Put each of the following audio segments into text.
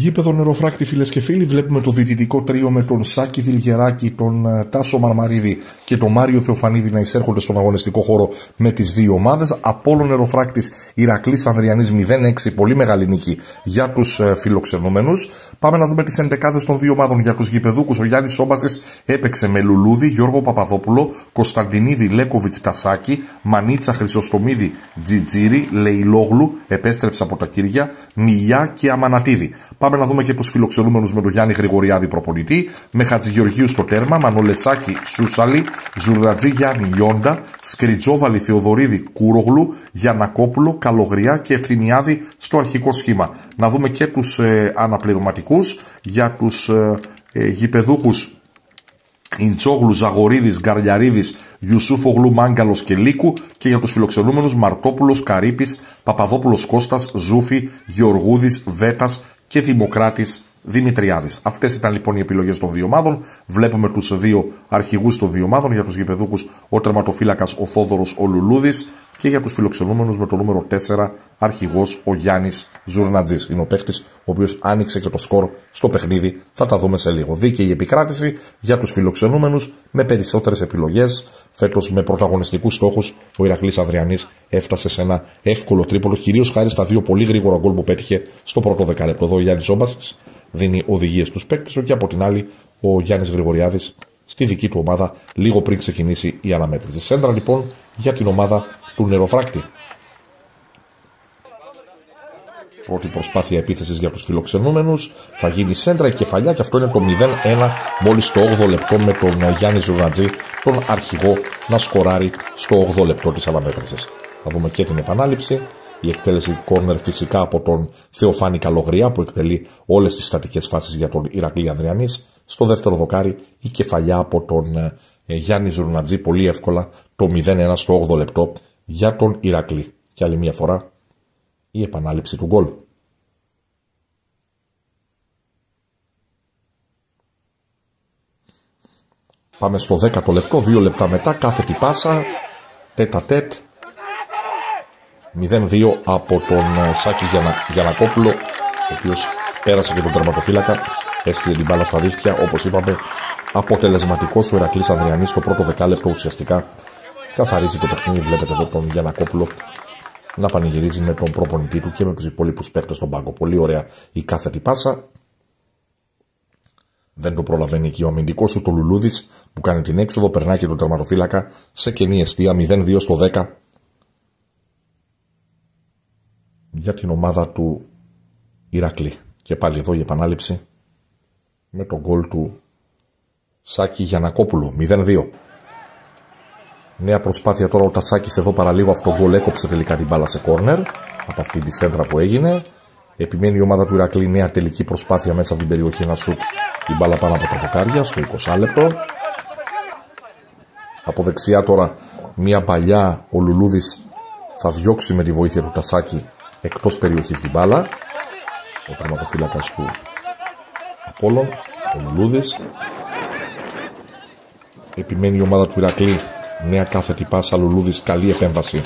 Γήπεδο νεροφράκτη φίλες και φίλοι, βλέπουμε το δυτικό τρίο με τον Σάκη Βιλγεράκη, τον ε, Τάσο Μαρμαρίδη και τον Μάριο Θεοφανίδη να εισέρχονται στον αγωνιστικό χώρο με τις δύο ομάδες. Απόλο νεροφράκτης Ηρακλής Ανδριανής 0-6, πολύ μεγάλη νίκη για τους ε, φιλοξενούμενους. Πάμε να δούμε τις εντεκάδες των δύο ομάδων για τους γηπεδούκους. Ο Γιάννης Σόμπασης έπαιξε με Λουλούδη, Γιώργο Παπαδόπουλο, Κωνσταντινίδη Λέκοβιτς Τασάκη, Μανίτσα Χρυσοστομίδη Τζιτζίρι, Λεϊλόγλου, επέστρεψε από τα Κύρια, Μιλιά και Αμανατίδη. Πάμε να δούμε και τους φιλοξενούμενους με τον Γιάννη Γρηγοριάδη προπονητή, με Χατζηγεωργίου στο τέρμα, Μανολεσάκη Σούσαλη, Ζουρρατζή Γιάννη Ιόντα, Σκριτζόβαλη Θεοδωρίδη Κούρογλου, Γιανακόπουλο, Καλογριά και Ευθυμιάδη στο αρχικό σχήμα. Να δούμε και τους ε, αναπληρωματικούς για τους ε, ε, γηπεδούχους Ιντσόγλους, Ζαγορίδης, Γκαρλιαρίδης, Ιουσούφογλου, Μάγκαλος και Λίκου και για τους φιλοξενούμενους Μαρτόπουλος, Καρύπης, Παπαδόπουλος Κώστας, Ζούφη, Γεωργούδης, Βέτας και Δημοκράτης Δημητριάδης. Αυτές ήταν λοιπόν οι επιλογές των δύο ομάδων. Βλέπουμε τους δύο αρχηγούς των δύο ομάδων για τους γηπεδούχους ο τερματοφύλακας ο Θόδωρος ο Λουλούδης και για τους φιλοξενούμενους με το νούμερο 4 αρχηγός ο Γιάννης Ζουρνατζής. Είναι ο παίκτης ο οποίος άνοιξε και το σκορ στο παιχνίδι. Θα τα δούμε σε λίγο. Δίκαιη επικράτηση για τους φιλοξενούμενους με περισσότερες επιλογές. Φέτος με πρωταγωνιστικούς στόχους ο Ηρακλής Αδριανής έφτασε σε ένα εύκολο τρίπολο, κυρίως χάρη στα δύο πολύ γρήγορα γκολ που πέτυχε στο πρώτο δεκάλεπτο. Εδώ ο Γιάννης Ζόμπασης δίνει οδηγίες στους παίκτες και από την άλλη ο Γιάννης Γρηγοριάδης στη δική του ομάδα λίγο πριν ξεκινήσει η αναμέτρηση. Σέντρα λοιπόν για την ομάδα του νεροφράκτη. Πρώτη προσπάθεια επίθεσης για τους φιλοξενούμενους. Θα γίνει σέντρα η κεφαλιά και αυτό είναι το 0-1 μόλις το 8ο λεπτό με τον Γιάννη Ζουρνατζή, τον αρχηγό, να σκοράρει στο 8ο λεπτό της αναμέτρησης. Θα δούμε και την επανάληψη. Η εκτέλεση κόρνερ φυσικά από τον Θεοφάνη Καλογριά που εκτελεί όλες τις στατικές φάσεις για τον Ηρακλή Ανδριανής. Στο δεύτερο δοκάρι η κεφαλιά από τον ε, Γιάννη Ζουρνατζή πολύ εύκολα το 0-1 στο 8ο λεπτό για τον Ηρακλή. Και άλλη μια φορά η επανάληψη του γκολ. Πάμε στο 10ο λεπτό, 2 λεπτά μετά, κάθετη πάσα, τέτα τέτ, 0-2 από τον ε, Σάκη Γιανα, Γιανακόπουλο, ο οποίος πέρασε και τον τερματοφύλακα, έστειλε την μπάλα στα δίχτυα, όπως είπαμε, αποτελεσματικός ο Ερακλής Ανδριανής στο πρώτο δεκάλεπτο ουσιαστικά καθαρίζει το παιχνίδι. Βλέπετε εδώ τον Γιανακόπουλο να πανηγυρίζει με τον προπονητή του και με τους υπόλοιπους παίκτες στον πάγκο. Πολύ ωραία η κάθετη πάσα. Δεν το προλαβαίνει εκεί ο αμυντικός του το Λουλούδη που κάνει την έξοδο, περνάει και τον τερματοφύλακα σε κενή αιστεία 0-2 στο 10 για την ομάδα του Ηρακλή. Και πάλι εδώ η επανάληψη με τον γκολ του Σάκη Γιανακόπουλου 0-2. Νέα προσπάθεια τώρα ο Τασάκης εδώ παραλίγο αυτό γκολ έκοψε τελικά την μπάλα σε κόρνερ από αυτή τη σέντρα που έγινε. Επιμένει η ομάδα του Ηρακλή νέα τελική προσπάθεια μέσα από την περιοχή να σουτ η μπάλα πάνω από τα δοκάρια στο 20 λεπτό. Από δεξιά τώρα μια παλιά ο Λουλούδης θα διώξει με τη βοήθεια του Τασάκη εκτός περιοχής την μπάλα. Ο πραγματοφύλακας του Απόλλων, ο Λουλούδης. Επιμένει η ομάδα του Ηρακλή Νέα κάθετη πάσα Λουλούδης, καλή επέμβαση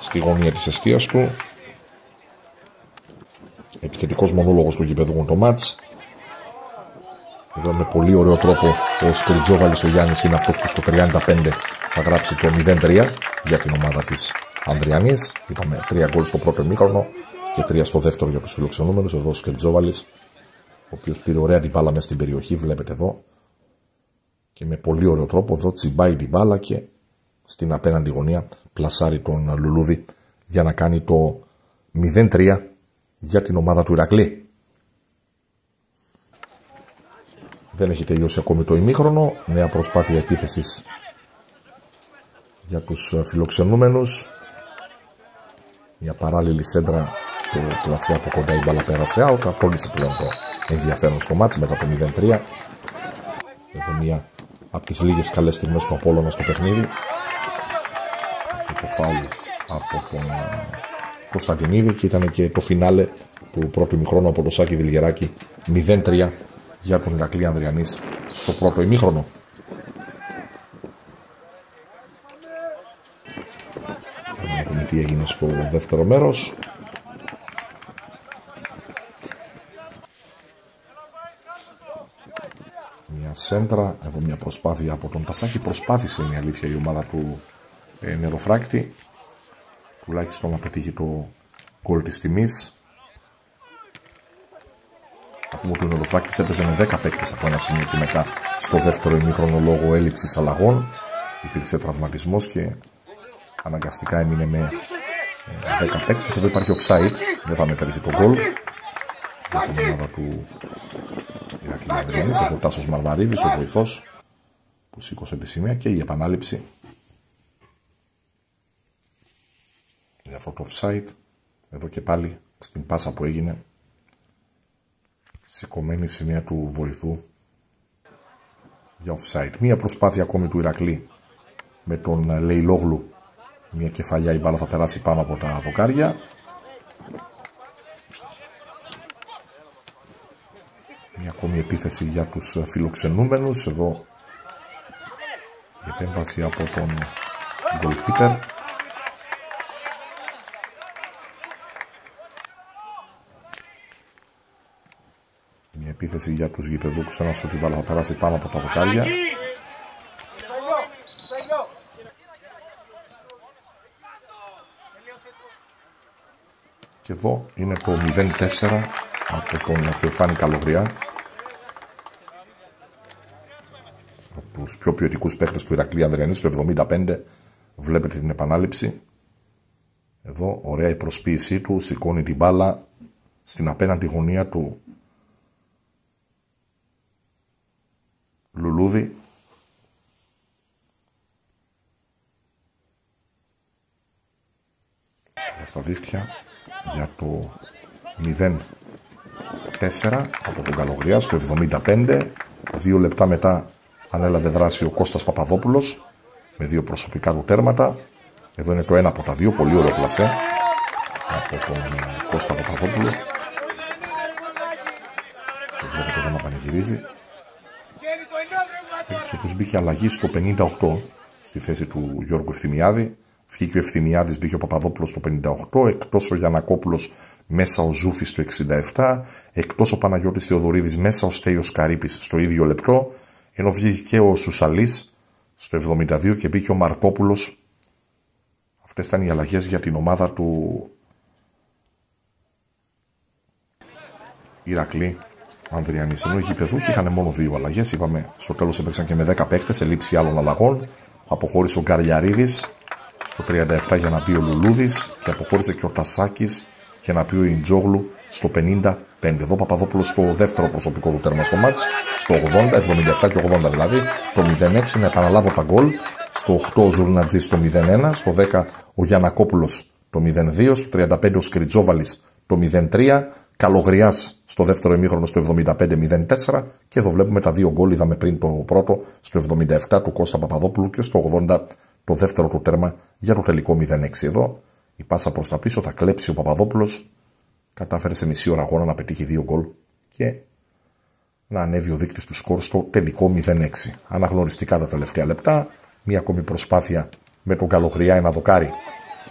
στη γωνία της αιστείας του. Επιθετικός μονόλογος του γηπέδου το μάτς. Εδώ με πολύ ωραίο τρόπο ο Σκριτζόβαλης ο Γιάννης είναι αυτός που στο 35 θα γράψει το 0-3 για την ομάδα της Ανδριανής. Είπαμε 3 γκολ στο πρώτο μήχρονο και 3 στο δεύτερο για τους φιλοξενούμενους. Εδώ ο Σκριτζόβαλης ο οποίος πήρε ωραία την μπάλα μέσα στην περιοχή, βλέπετε εδώ και με πολύ ωραίο τρόπο εδώ τσιμπάει την μπάλα και στην απέναντι γωνία πλασάρει τον Λουλούδη για να κάνει το 0-3 για την ομάδα του Ηρακλή. Δεν έχει τελειώσει ακόμη το ημίχρονο. Νέα προσπάθεια επίθεσης για τους φιλοξενούμενους. Μια παράλληλη σέντρα του πλασία από κοντά η μπάλα πέρασε out. Απόλυσε πλέον το ενδιαφέρον στο μάτς μετά το 0-3. Εδώ μια από τις λίγες καλές στιγμές του Απόλλωνας στο παιχνίδι. Αυτό το φάουλ από τον ε, Κωνσταντινίδη και ήταν και το φινάλε του πρώτου ημιχρόνου από το Σάκη Βιλγεράκη 0-3 για τον Ηρακλή Ανδριανής στο πρώτο ημίχρονο. δούμε τι έγινε στο δεύτερο μέρος. Μια σέντρα, εδώ μια προσπάθεια από τον Τασάκη. Προσπάθησε μια αλήθεια η ομάδα του ε, νεροφράκτη. Τουλάχιστον να πετύχει το γκολ της τιμής. Από του νεροφράκτη έπαιζε με 10 παίκτες από ένα σημείο και μετά στο δεύτερο ημίχρονο λόγω έλλειψης αλλαγών. Υπήρξε τραυματισμός και αναγκαστικά έμεινε με 10 ε, παίκτες. Εδώ υπάρχει offside, δεν θα μετρήσει το γκολ. Για την ομάδα του Ηρακλή Αδριανή. Εδώ ο Τάσος Μαρμαρίδης, ο βοηθός που σήκωσε τη σημαία και η επανάληψη για αυτό το offside. Εδώ και πάλι στην πάσα που έγινε σηκωμένη σημεία του βοηθού για offside. Μία προσπάθεια ακόμη του Ηρακλή με τον Λεϊλόγλου. Μία κεφαλιά η μπάλα θα περάσει πάνω από τα δοκάρια. Μία ακόμη επίθεση για τους φιλοξενούμενους. Εδώ η επέμβαση από τον goalkeeper. Μια επίθεση για τους γηπεδούκους. Ένας ότι η μπάλα θα περάσει πάνω από τα δοκάρια. Και εδώ είναι το 0-4 από τον Θεοφάνη Καλογριά. Από τους πιο ποιοτικούς παίχτες του Ηρακλή Ανδριανής, το 75 βλέπετε την επανάληψη. Εδώ ωραία η προσποίησή του, σηκώνει την μπάλα στην απέναντι γωνία του λουλούδι. Στα δίχτυα για το 0-4 από τον Καλογριά στο 75. Δύο λεπτά μετά ανέλαβε δράση ο Κώστας Παπαδόπουλος με δύο προσωπικά του τέρματα. Εδώ είναι το ένα από τα δύο, πολύ ωραίο πλασέ από τον Κώστα Παπαδόπουλο. Το βλέπετε εδώ να πανηγυρίζει. Ο οποίος μπήκε αλλαγή στο 58 στη θέση του Γιώργου Ευθυμιάδη. Βγήκε ο Ευθυμιάδης, μπήκε ο Παπαδόπουλος στο 58, εκτός ο Γιανακόπουλος μέσα ο Ζούφης στο 67, εκτός ο Παναγιώτης Θεοδωρίδης μέσα ο Στέιο Καρύπης στο ίδιο λεπτό, ενώ βγήκε ο Σουσαλής στο 72 και μπήκε ο Μαρκόπουλο. Αυτές ήταν οι αλλαγές για την ομάδα του Ηρακλή Ανδριανής. Ενώ οι γηπεδούχοι είχαν μόνο δύο αλλαγές. Είπαμε στο τέλος έπαιξαν και με 10 παίκτες σε λήψη άλλων αλλαγών. Αποχώρησε ο Γκαριαρίδης στο 37 για να πει ο Λουλούδης και αποχώρησε και ο Τασάκης για να πει ο Ιντζόγλου στο 55. Εδώ Παπαδόπουλος στο δεύτερο προσωπικό του τέρμα στο μάτς, στο 80, 77 και 80 δηλαδή, το 06 να επαναλάβω τα γκολ, στο 8 ο Ζουρνατζή στο 01, στο 10 ο Γιανακόπουλος το 02, στο 35 ο Σκριτζόβαλης το 03, Καλογριάς στο δεύτερο ημίχρονο στο 75-04 και εδώ βλέπουμε τα δύο γκολ. Είδαμε πριν το πρώτο στο 77 του Κώστα Παπαδόπουλου και στο 80 το δεύτερο του τέρμα για το τελικό 0-6. Εδώ η πάσα προς τα πίσω θα κλέψει ο Παπαδόπουλος. Κατάφερε σε μισή ώρα αγώνα να πετύχει δύο γκολ και να ανέβει ο δείκτης του σκορ στο τελικό 0-6. Αναγνωριστικά τα τελευταία λεπτά. Μία ακόμη προσπάθεια με τον Καλογριά ένα δοκάρι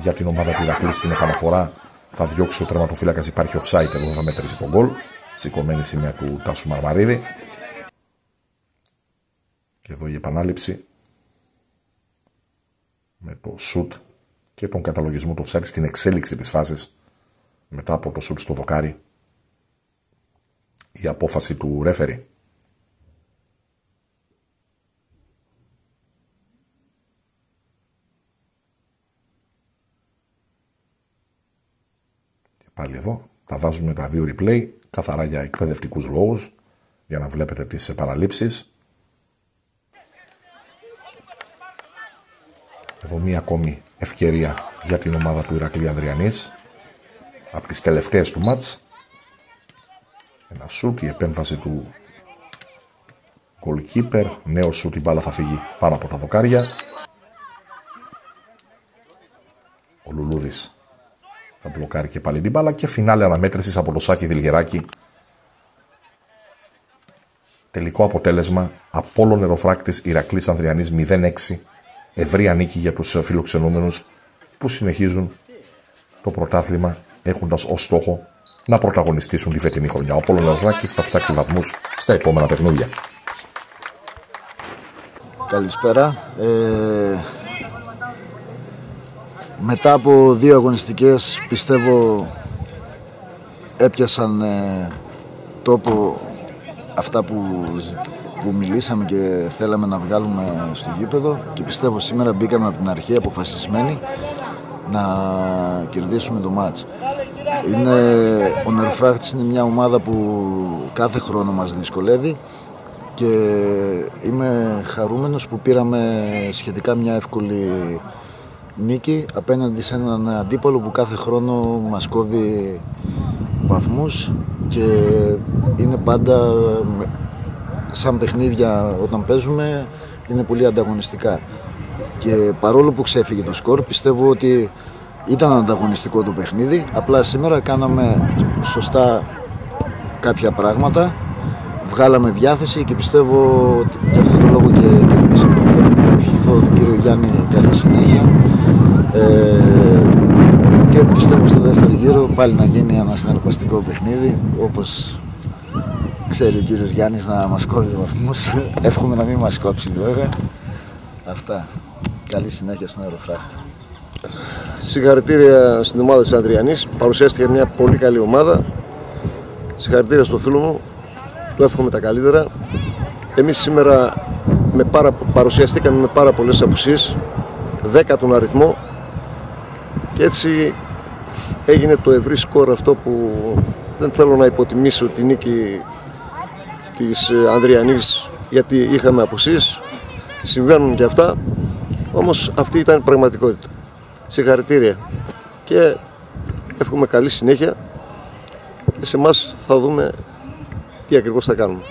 για την ομάδα του Ηρακλής στην επαναφορά θα διώξει ο τερματοφύλακας. Υπάρχει offside εδώ, θα μετρήσει τον γκολ. Σηκωμένη σημαία του Τάσου Μαρμαρίδη. Και εδώ η επανάληψη με το σουτ και τον καταλογισμό του offside στην εξέλιξη της φάσης μετά από το σουτ στο δοκάρι η απόφαση του ρέφερη. πάλι εδώ. Τα βάζουμε τα δύο replay, καθαρά για εκπαιδευτικούς λόγους, για να βλέπετε τις επαναλήψεις. Εδώ μία ακόμη ευκαιρία για την ομάδα του Ηρακλή Ανδριανής. Από τις τελευταίες του μάτς. Ένα σούτ, η επέμβαση του goalkeeper. Νέο σούτ, η μπάλα θα φύγει πάνω από τα δοκάρια. Ο Λουλούδης θα μπλοκάρει και πάλι την μπάλα και φινάλε αναμέτρησης από το Σάκη Δηλγεράκη. Τελικό αποτέλεσμα Απόλλων Νεροφράκτης Ηρακλής Ανδριανής 0-6 ευρία νίκη για τους φιλοξενούμενους που συνεχίζουν το πρωτάθλημα έχοντας ως στόχο να πρωταγωνιστήσουν τη φετινή χρονιά. Ο Απόλλων Νεροφράκτης θα ψάξει βαθμούς στα επόμενα παιχνίδια. Καλησπέρα. Ε, μετά από δύο αγωνιστικές πιστεύω έπιασαν ε, τόπο αυτά που, που μιλήσαμε και θέλαμε να βγάλουμε στο γήπεδο και πιστεύω σήμερα μπήκαμε από την αρχή αποφασισμένοι να κερδίσουμε το μάτς. Είναι, ο Νερφράχτης είναι μια ομάδα που κάθε χρόνο μας δυσκολεύει και είμαι χαρούμενος που πήραμε σχετικά μια εύκολη νίκη απέναντι σε έναν αντίπαλο που κάθε χρόνο μας κόβει βαθμούς και είναι πάντα σαν παιχνίδια όταν παίζουμε είναι πολύ ανταγωνιστικά. Και παρόλο που ξέφυγε το σκορ πιστεύω ότι ήταν ανταγωνιστικό το παιχνίδι. Απλά σήμερα κάναμε σωστά κάποια πράγματα βγάλαμε διάθεση και πιστεύω ότι γι' αυτό το λόγο και κερδίσαμε. Θέλω να ευχηθώ τον κύριο Γιάννη καλή συνέχεια. Ε, και πιστεύω στο δεύτερο γύρο πάλι να γίνει ένα συναρπαστικό παιχνίδι όπως ξέρει ο κύριος Γιάννης να μας κόβει βαθμούς. Εύχομαι να μην μας κόψει βέβαια. Αυτά. Καλή συνέχεια στον αεροφράχτη. Συγχαρητήρια στην ομάδα της Αδριανής. Παρουσιάστηκε μια πολύ καλή ομάδα. Συγχαρητήρια στο φίλο μου. Του εύχομαι τα καλύτερα. Εμείς σήμερα με πάρα, παρουσιαστήκαμε με πάρα πολλές απουσίες. 10 τον αριθμό. Και έτσι έγινε το ευρύ σκορ αυτό που δεν θέλω να υποτιμήσω τη νίκη της Ανδριανής γιατί είχαμε απουσίες. Συμβαίνουν και αυτά. Όμως αυτή ήταν η πραγματικότητα. Συγχαρητήρια. Και εύχομαι καλή συνέχεια και σε εμάς θα δούμε τι ακριβώς θα κάνουμε.